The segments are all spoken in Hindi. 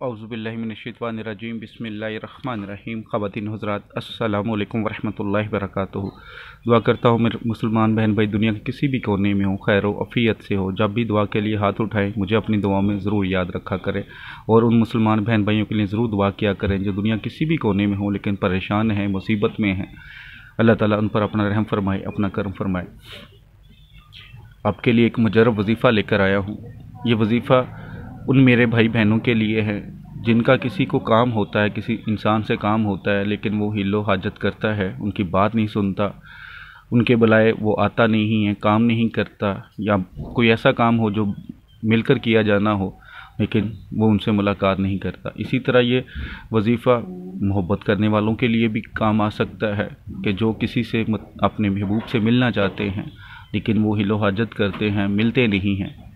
अउज़बिल्लिमिनशैतानिर्रजीम बिस्मिल्लाहिर्रहमानिर्रहीम ख़वातीन हज़रात, अस्सलाम वालेकुम वरहमतुल्लाहि वबरकातुहू। दुआ करता हूँ मेरे मुसलमान बहन भाई, दुनिया के किसी भी कोने में हो, खैर व अफ़ियत से हो, जब भी दुआ के लिए हाथ उठाएँ, मुझे अपनी दुआ में ज़रूर याद रखा करें। और उन मुसलमान बहन भाइयों के लिए ज़रूर दुआ किया करें, जो दुनिया किसी भी कोने में हो, लेकिन परेशान हैं, मुसीबत में हैं। अल्लाह ताला उन पर अपना रहम फरमाए, अपना करम फरमाए। आपके लिए एक मुजरब वजीफ़ा लेकर आया हूँ। ये वजीफ़ा उन मेरे भाई बहनों के लिए है, जिनका किसी को काम होता है, किसी इंसान से काम होता है, लेकिन वो हिलो हाजत करता है, उनकी बात नहीं सुनता, उनके बुलाए वो आता नहीं है, काम नहीं करता, या कोई ऐसा काम हो जो मिलकर किया जाना हो, लेकिन वो उनसे मुलाकात नहीं करता। इसी तरह ये वजीफ़ा मोहब्बत करने वालों के लिए भी काम आ सकता है, कि जो किसी से अपने महबूब से मिलना चाहते हैं, लेकिन वो हिलो हाजत करते हैं, मिलते नहीं हैं।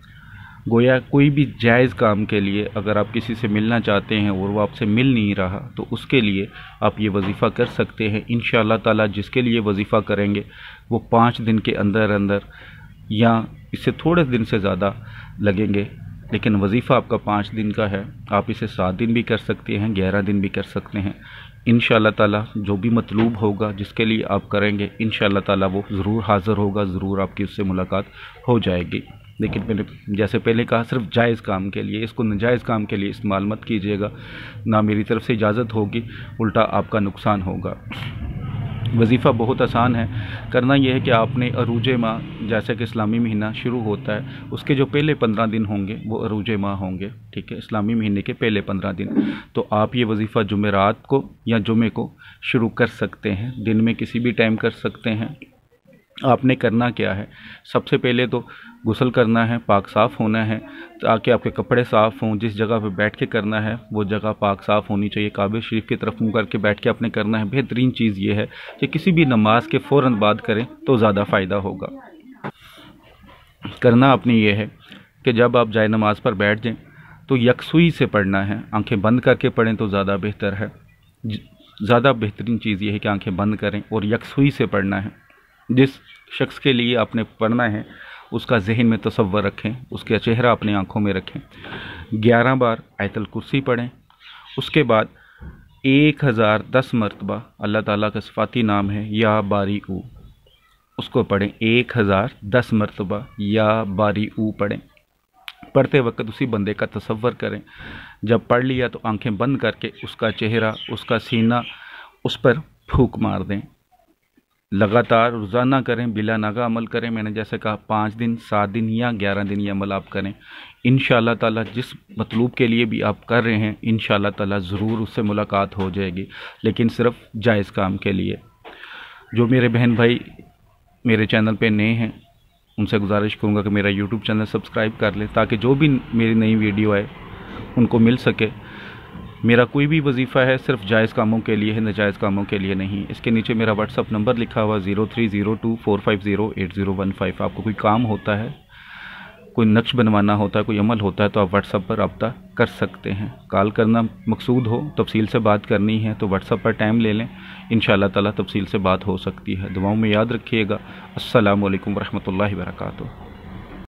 गोया कोई भी जायज़ काम के लिए अगर आप किसी से मिलना चाहते हैं और वो आपसे मिल नहीं रहा तो उसके लिए आप ये वजीफ़ा कर सकते हैं। इन ताला जिसके लिए वजीफ़ा करेंगे, वो पाँच दिन के अंदर अंदर या इससे थोड़े दिन से ज़्यादा लगेंगे, लेकिन वजीफ़ा आपका पाँच दिन का है। आप इसे सात दिन भी कर सकते हैं, ग्यारह दिन भी कर सकते हैं। इन ताला जो भी मतलूब होगा जिसके लिए आप करेंगे इन ताला वो ज़रूर हाज़िर होगा, ज़रूर आपकी उससे मुलाकात हो जाएगी। लेकिन मैंने जैसे पहले कहा सिर्फ़ जायज़ काम के लिए इसको नजायज़ काम के लिए इस्तेमाल मत कीजिएगा ना मेरी तरफ़ से इजाज़त होगी उल्टा आपका नुकसान होगा। वजीफ़ा बहुत आसान है। करना यह है कि आपने अरूज माह जैसे कि इस्लामी महीना शुरू होता है उसके जो पहले पंद्रह दिन होंगे वो अरूज माह होंगे ठीक है? इस्लामी महीने के पहले पंद्रह दिन। तो आप ये वजीफ़ा जुमेरात को या जुमे को शुरू कर सकते हैं दिन में किसी भी टाइम कर सकते हैं। आपने करना क्या है? सबसे पहले तो गुसल करना है, पाक साफ़ होना है, ताकि आपके कपड़े साफ़ हों। जिस जगह पे बैठ के करना है, वो जगह पाक साफ़ होनी चाहिए। काबिल शरीफ की तरफ़ मुँह करके बैठ के आपने करना है। बेहतरीन चीज़ ये है कि किसी भी नमाज़ के फ़ौर बाद करें तो ज़्यादा फ़ायदा होगा। करना आपने ये है कि जब आप जाए नमाज़ पर बैठ जाएँ तो यकसुई से पढ़ना है। आँखें बंद करके पढ़ें तो ज़्यादा बेहतर है। ज़्यादा बेहतरीन चीज़ ये है कि आँखें बंद करें और यकसुई से पढ़ना है। जिस शख्स के लिए आपने पढ़ना है, उसका जहन में तस्वर रखें, उसका चेहरा अपने आँखों में रखें। ग्यारह बार आयतल कुर्सी पढ़ें। उसके बाद एक हज़ार दस मरतबा अल्लाह ताला का सफ़ाती नाम है, या बारी ऊ उसको पढ़ें। एक हज़ार दस मरतबा या बारी ऊ पढ़ें। पढ़ते वक्त उसी बंदे का तस्वर करें। जब पढ़ लिया तो आँखें बंद करके उसका चेहरा, उसका सीना उस पर फूक मार दें। लगातार रोज़ाना करें, बिला नागा अमल करें, मैंने जैसे कहा पाँच दिन, सात दिन या ग्यारह दिन ये अमल आप करें। इन ताला जिस मतलूब के लिए भी आप कर रहे हैं इन ताला ज़रूर उससे मुलाकात हो जाएगी, लेकिन सिर्फ़ जायज़ काम के लिए। जो मेरे बहन भाई मेरे चैनल पे नए हैं, उनसे गुजारिश करूँगा कि मेरा यूट्यूब चैनल सब्सक्राइब कर लें, ताकि जो भी मेरी नई वीडियो आए, उनको मिल सके। मेरा कोई भी वजीफ़ा है, सिर्फ़ जायज़ कामों के लिए है, नजायज़ कामों के लिए नहीं। इसके नीचे मेरा व्हाट्सअप नंबर लिखा हुआ zero three zero two four five zero eight zero one five. आपको कोई काम होता है, कोई नक्श बनवाना होता है, कोई अमल होता है तो आप व्हाट्सअप पर रबता कर सकते हैं। कॉल करना मकसूद हो, तफसील से बात करनी है तो व्हाट्सअप पर टाइम ले लें। इन ताला तफसील से बात हो सकती है। दुआओं में याद रखिएगा। असल वरहमल वर्का